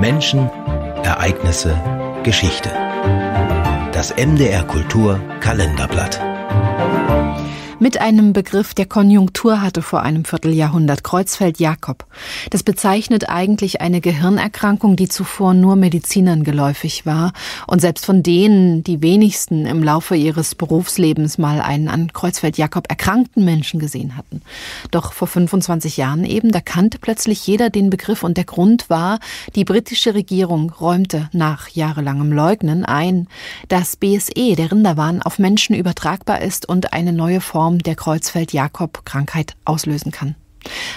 Menschen, Ereignisse, Geschichte. Das MDR Kultur Kalenderblatt. Mit einem Begriff der Konjunktur hatte vor einem Vierteljahrhundert Kreuzfeld-Jakob. Das bezeichnet eigentlich eine Gehirnerkrankung, die zuvor nur Medizinern geläufig war und selbst von denen die wenigsten im Laufe ihres Berufslebens mal einen an Kreuzfeld-Jakob erkrankten Menschen gesehen hatten. Doch vor 25 Jahren eben, da kannte plötzlich jeder den Begriff und der Grund war, die britische Regierung räumte nach jahrelangem Leugnen ein, dass BSE, der Rinderwahn, auf Menschen übertragbar ist und eine neue Form Der Kreuzfeld-Jakob-Krankheit auslösen kann.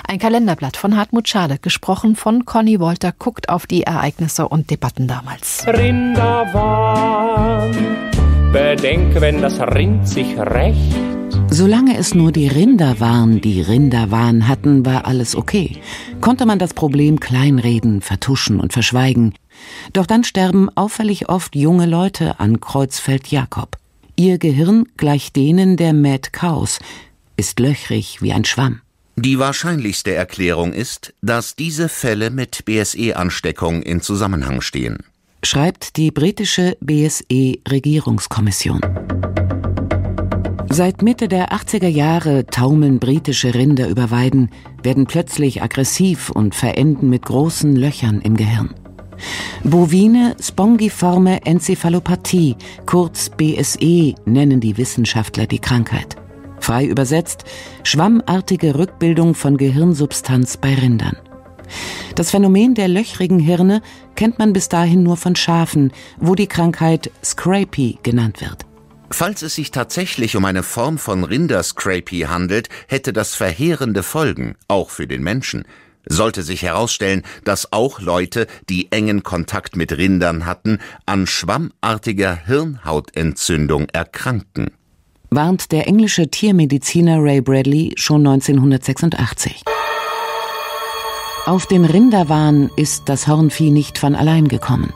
Ein Kalenderblatt von Hartmut Schade, gesprochen von Conny Wolter, guckt auf die Ereignisse und Debatten damals. Rinderwahn, bedenke, wenn das Rind sich rächt. Solange es nur die Rinder waren, die Rinderwahn hatten, war alles okay. Konnte man das Problem kleinreden, vertuschen und verschweigen. Doch dann sterben auffällig oft junge Leute an Kreuzfeld-Jakob. Ihr Gehirn gleicht denen der Mad Cows, ist löchrig wie ein Schwamm. Die wahrscheinlichste Erklärung ist, dass diese Fälle mit BSE-Ansteckung in Zusammenhang stehen. Schreibt die britische BSE-Regierungskommission. Seit Mitte der 80er Jahre taumeln britische Rinder über Weiden, werden plötzlich aggressiv und verenden mit großen Löchern im Gehirn. Bovine spongiforme Enzephalopathie, kurz BSE, nennen die Wissenschaftler die Krankheit. Frei übersetzt, schwammartige Rückbildung von Gehirnsubstanz bei Rindern. Das Phänomen der löchrigen Hirne kennt man bis dahin nur von Schafen, wo die Krankheit Scrapie genannt wird. Falls es sich tatsächlich um eine Form von Rinderscrapie handelt, hätte das verheerende Folgen, auch für den Menschen. Sollte sich herausstellen, dass auch Leute, die engen Kontakt mit Rindern hatten, an schwammartiger Hirnhautentzündung erkrankten. Warnt der englische Tiermediziner Ray Bradley schon 1986. Auf den Rinderwahn ist das Hornvieh nicht von allein gekommen.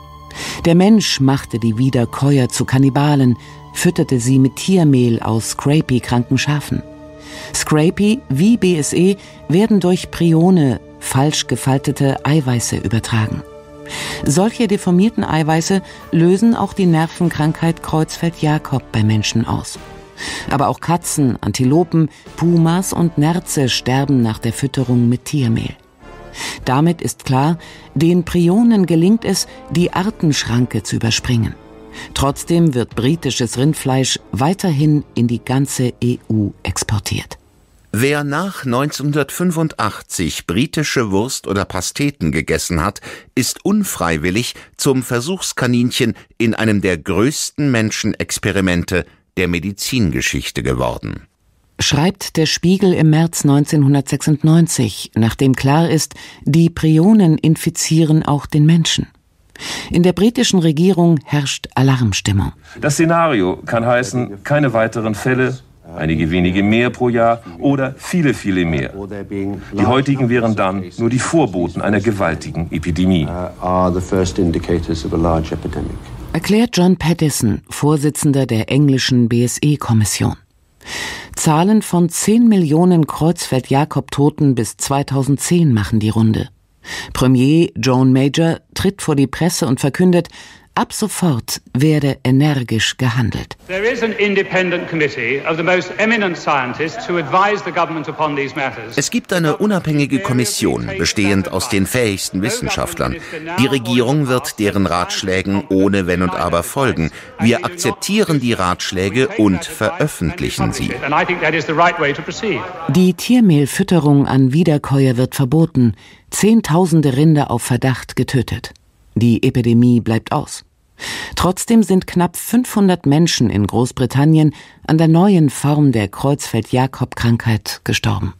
Der Mensch machte die Wiederkäuer zu Kannibalen, fütterte sie mit Tiermehl aus Scrapie-kranken Schafen. Scrapie wie BSE werden durch Prione, falsch gefaltete Eiweiße übertragen. Solche deformierten Eiweiße lösen auch die Nervenkrankheit Kreuzfeld-Jakob bei Menschen aus. Aber auch Katzen, Antilopen, Pumas und Nerze sterben nach der Fütterung mit Tiermehl. Damit ist klar, den Prionen gelingt es, die Artenschranke zu überspringen. Trotzdem wird britisches Rindfleisch weiterhin in die ganze EU exportiert. Wer nach 1985 britische Wurst oder Pasteten gegessen hat, ist unfreiwillig zum Versuchskaninchen in einem der größten Menschenexperimente der Medizingeschichte geworden. Schreibt der Spiegel im März 1996, nachdem klar ist, die Prionen infizieren auch den Menschen. In der britischen Regierung herrscht Alarmstimmung. Das Szenario kann heißen, keine weiteren Fälle, einige wenige mehr pro Jahr oder viele, viele mehr. Die heutigen wären dann nur die Vorboten einer gewaltigen Epidemie. Erklärt John Pattison, Vorsitzender der englischen BSE-Kommission. Zahlen von 10 Millionen Kreuzfeld-Jakob-Toten bis 2010 machen die Runde. Premier Joan Major tritt vor die Presse und verkündet, Ab sofort werde energisch gehandelt. Es gibt eine unabhängige Kommission, bestehend aus den fähigsten Wissenschaftlern. Die Regierung wird deren Ratschlägen ohne Wenn und Aber folgen. Wir akzeptieren die Ratschläge und veröffentlichen sie. Die Tiermehlfütterung an Wiederkäuer wird verboten. Zehntausende Rinder auf Verdacht getötet. Die Epidemie bleibt aus. Trotzdem sind knapp 500 Menschen in Großbritannien an der neuen Form der Kreuzfeld-Jakob-Krankheit gestorben.